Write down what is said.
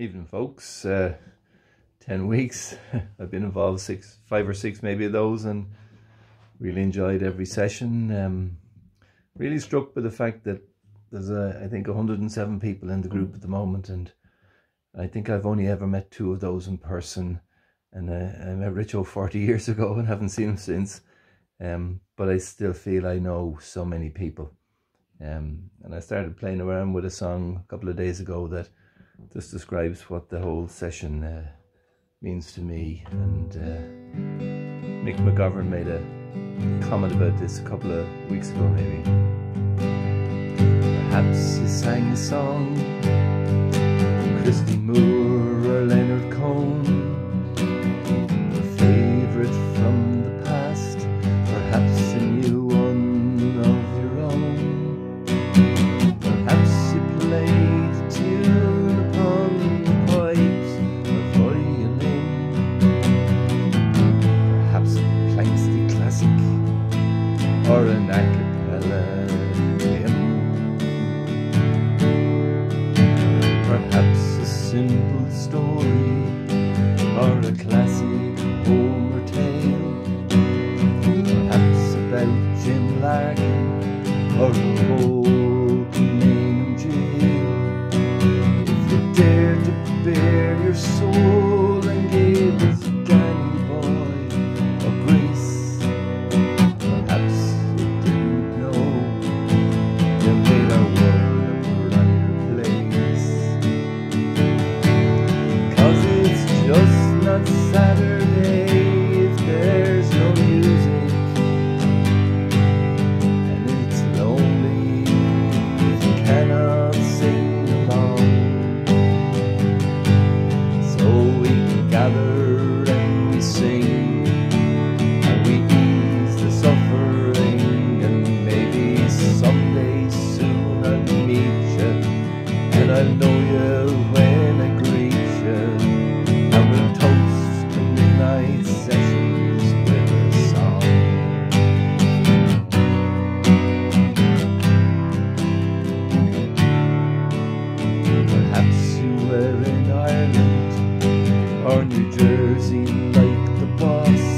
Evening, folks. Uh, Ten weeks. I've been involved six, five or six, maybe of those, and really enjoyed every session. Um, really struck by the fact that there's a, I think, 107 people in the group at the moment, and I think I've only ever met two of those in person. And uh, I met Richo 40 years ago and haven't seen him since. Um, but I still feel I know so many people. Um, and I started playing around with a song a couple of days ago that just describes what the whole session uh, means to me. And uh, Mick McGovern made a comment about this a couple of weeks ago, maybe. Perhaps he sang a song, Christy Moore or an acapella hymn. Perhaps a simple story or a classic Homer tale. Perhaps about Jim Larkin or a old Jersey like the boss.